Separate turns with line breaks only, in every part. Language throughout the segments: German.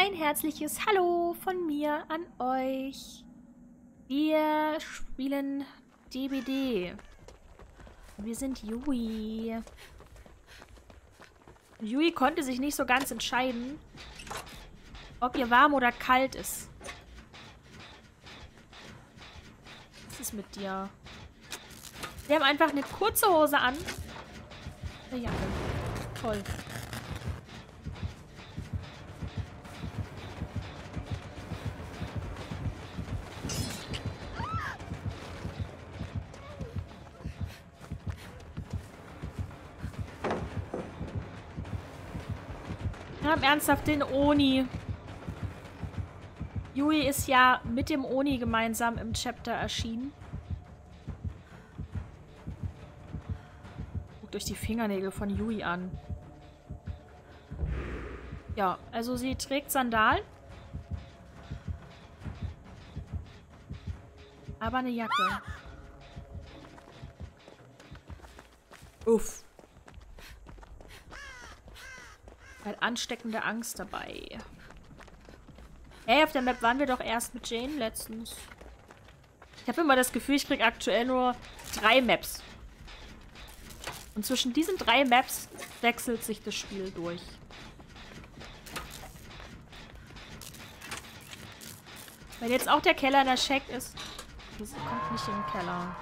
ein herzliches Hallo von mir an euch. Wir spielen DBD. Wir sind Yui. Yui konnte sich nicht so ganz entscheiden, ob ihr warm oder kalt ist. Was ist mit dir? Wir haben einfach eine kurze Hose an. Eine Jacke. Toll. Haben ernsthaft den Oni. Yui ist ja mit dem Oni gemeinsam im Chapter erschienen. Guckt euch die Fingernägel von Yui an. Ja, also sie trägt Sandalen. Aber eine Jacke. Uff. Halt ansteckende Angst dabei. Hey, auf der Map waren wir doch erst mit Jane letztens. Ich habe immer das Gefühl, ich kriege aktuell nur drei Maps. Und zwischen diesen drei Maps wechselt sich das Spiel durch. Wenn jetzt auch der Keller in der Shack ist. Das kommt nicht in den Keller.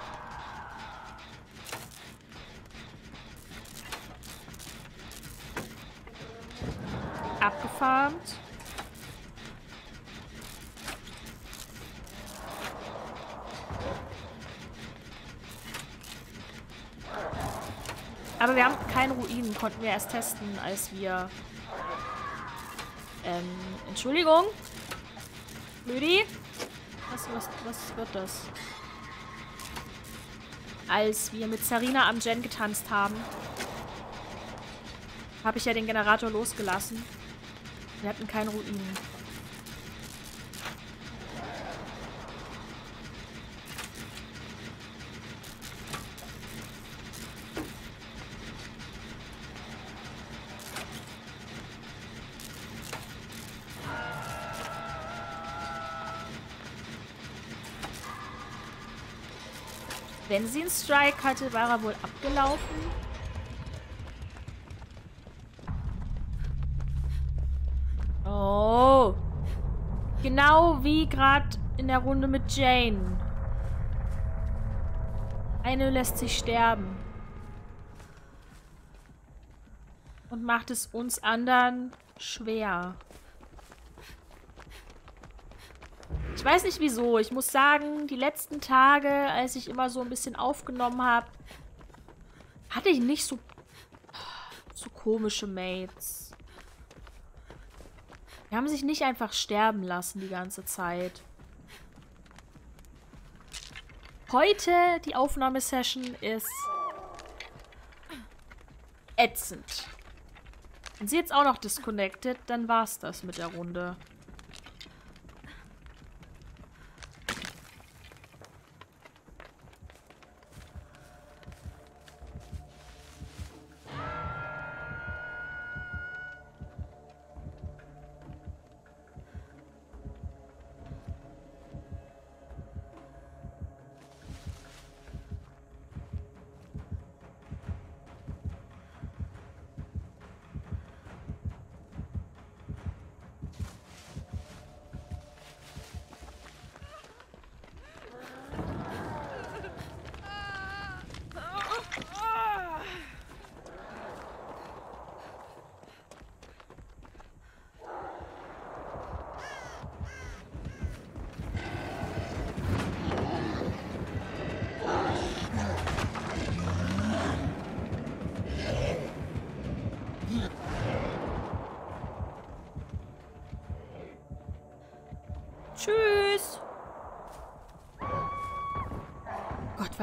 Abgefarmt. Aber wir haben keine Ruinen, konnten wir erst testen, als wir... Ähm, Entschuldigung? Lüdi? Was, was, was wird das? Als wir mit Sarina am Gen getanzt haben, habe ich ja den Generator losgelassen. Wir hatten keine Ruinen. Wenn sie einen Strike hatte, war er wohl abgelaufen. Oh. Genau wie gerade in der Runde mit Jane. Eine lässt sich sterben. Und macht es uns anderen schwer. Ich weiß nicht wieso. Ich muss sagen, die letzten Tage, als ich immer so ein bisschen aufgenommen habe, hatte ich nicht so, so komische Mates. Die haben sich nicht einfach sterben lassen die ganze Zeit. Heute, die Aufnahmesession ist ätzend. Wenn sie jetzt auch noch disconnected, dann war's das mit der Runde.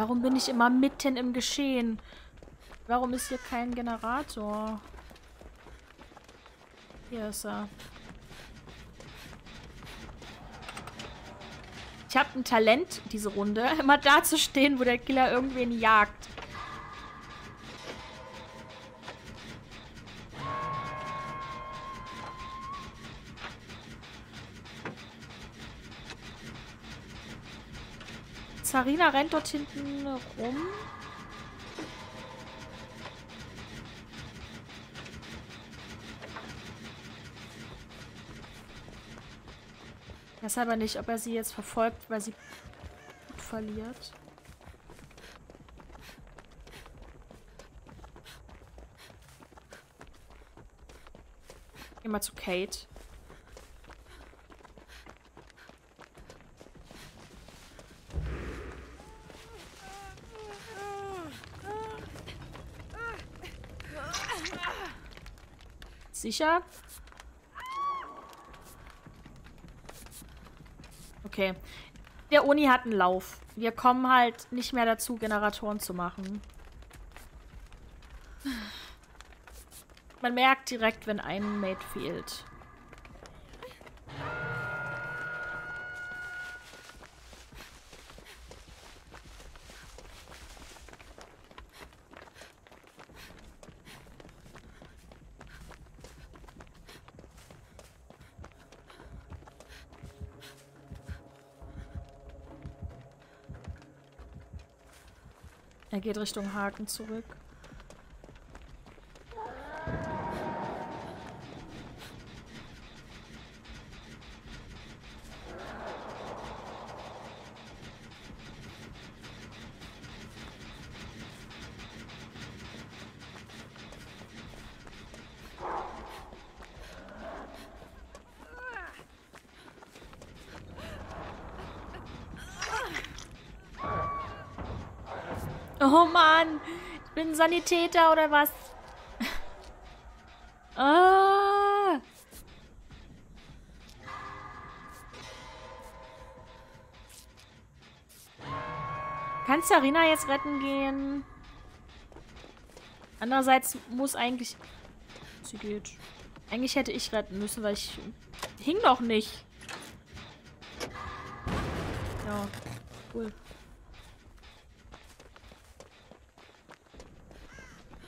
Warum bin ich immer mitten im Geschehen? Warum ist hier kein Generator? Hier ist er. Ich habe ein Talent, diese Runde, immer da zu stehen, wo der Killer irgendwen jagt. Zarina rennt dort hinten rum. Weiß aber nicht, ob er sie jetzt verfolgt, weil sie verliert. Immer zu Kate. Sicher? Okay. Der Uni hat einen Lauf. Wir kommen halt nicht mehr dazu, Generatoren zu machen. Man merkt direkt, wenn ein Mate fehlt. Er geht Richtung Haken zurück. Oh Mann, ich bin Sanitäter oder was? ah. Kann Sarina jetzt retten gehen? Andererseits muss eigentlich... Sie geht. Eigentlich hätte ich retten müssen, weil ich hing doch nicht. Ja, cool.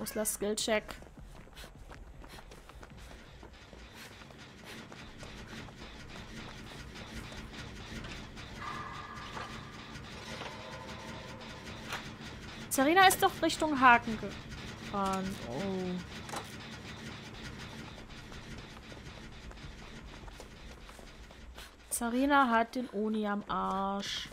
Auslass Skill Check. Serena ist doch Richtung Haken gefahren. Oh. Sarina hat den Oni am Arsch.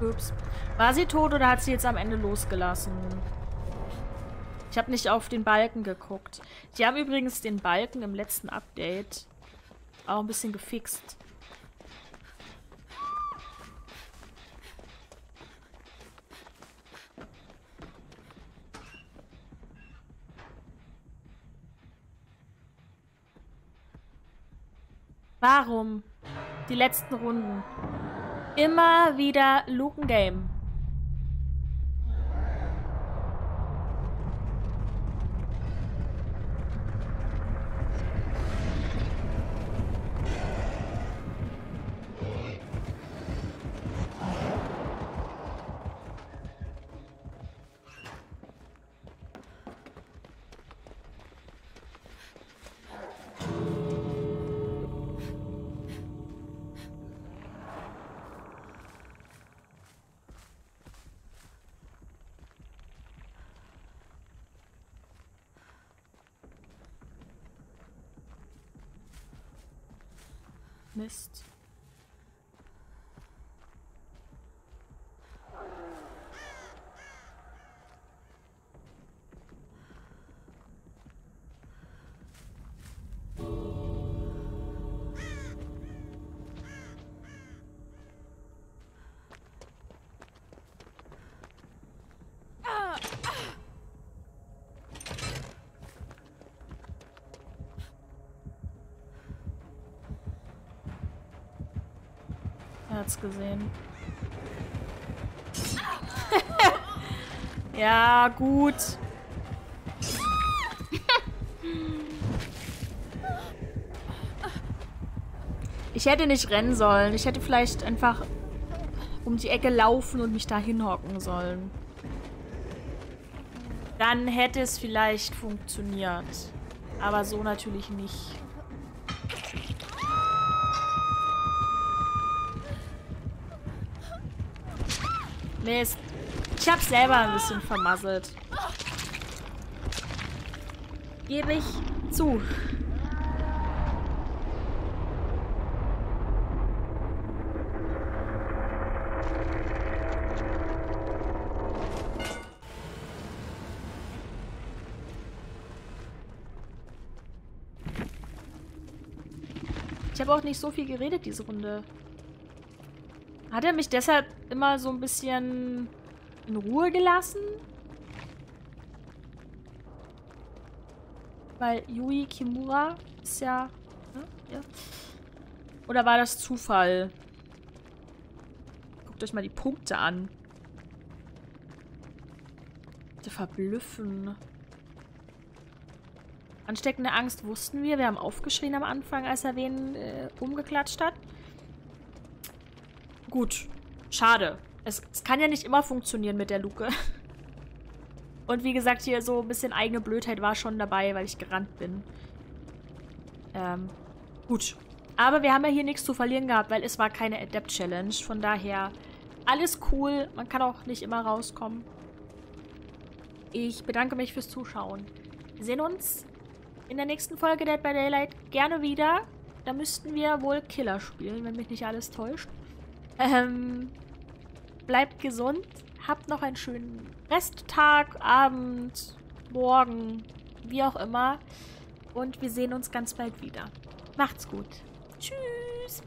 Ups. War sie tot oder hat sie jetzt am Ende losgelassen? Ich habe nicht auf den Balken geguckt. Die haben übrigens den Balken im letzten Update auch ein bisschen gefixt. Warum? Die letzten Runden. Immer wieder Luken Game. Mist. Hat's gesehen. ja, gut. ich hätte nicht rennen sollen. Ich hätte vielleicht einfach um die Ecke laufen und mich da hinhocken sollen. Dann hätte es vielleicht funktioniert. Aber so natürlich nicht. Mist. Ich hab's selber ein bisschen vermasselt. Gebe ich zu. Ich habe auch nicht so viel geredet diese Runde. Hat er mich deshalb immer so ein bisschen in Ruhe gelassen? Weil Yui Kimura ist ja, ne? ja. Oder war das Zufall? Guckt euch mal die Punkte an. Bitte verblüffen. Ansteckende Angst wussten wir. Wir haben aufgeschrien am Anfang, als er wen äh, umgeklatscht hat. Gut. Schade. Es, es, kann ja nicht immer funktionieren mit der Luke. Und wie gesagt, hier so ein bisschen eigene Blödheit war schon dabei, weil ich gerannt bin. Ähm, gut. Aber wir haben ja hier nichts zu verlieren gehabt, weil es war keine Adept-Challenge. Von daher alles cool. Man kann auch nicht immer rauskommen. Ich bedanke mich fürs Zuschauen. Wir sehen uns in der nächsten Folge Dead by Daylight gerne wieder. Da müssten wir wohl Killer spielen, wenn mich nicht alles täuscht. Ähm, bleibt gesund. Habt noch einen schönen Resttag, Abend, Morgen, wie auch immer. Und wir sehen uns ganz bald wieder. Macht's gut. Tschüss.